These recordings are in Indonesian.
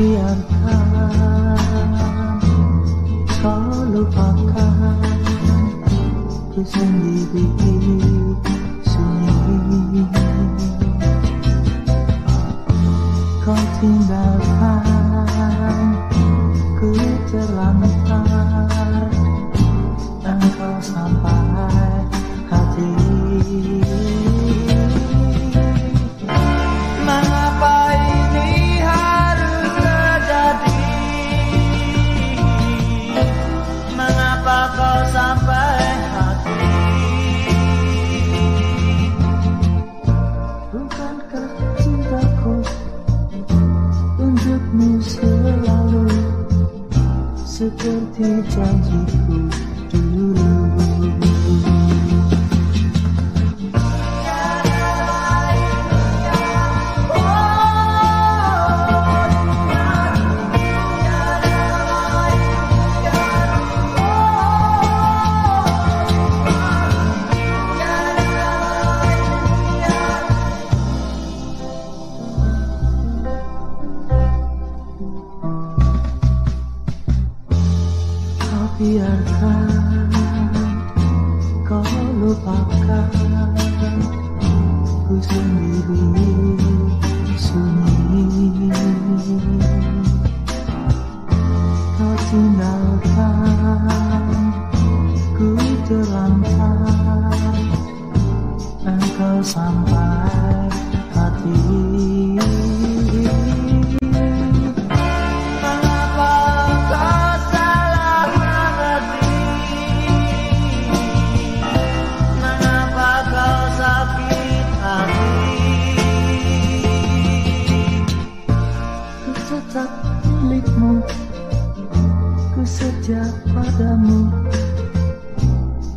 biarkan kau lupakan ku sendiri sunyi kau tinggalkan ku terlantar engkau sampai Seperti janjiku dulu Kau biarkan Kau lupakan Ku sendiri sunyi Kau tinggalkan Ku terlantar Engkau sampai hati tak milikmu Ku setia padamu.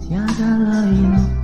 Tiada lain.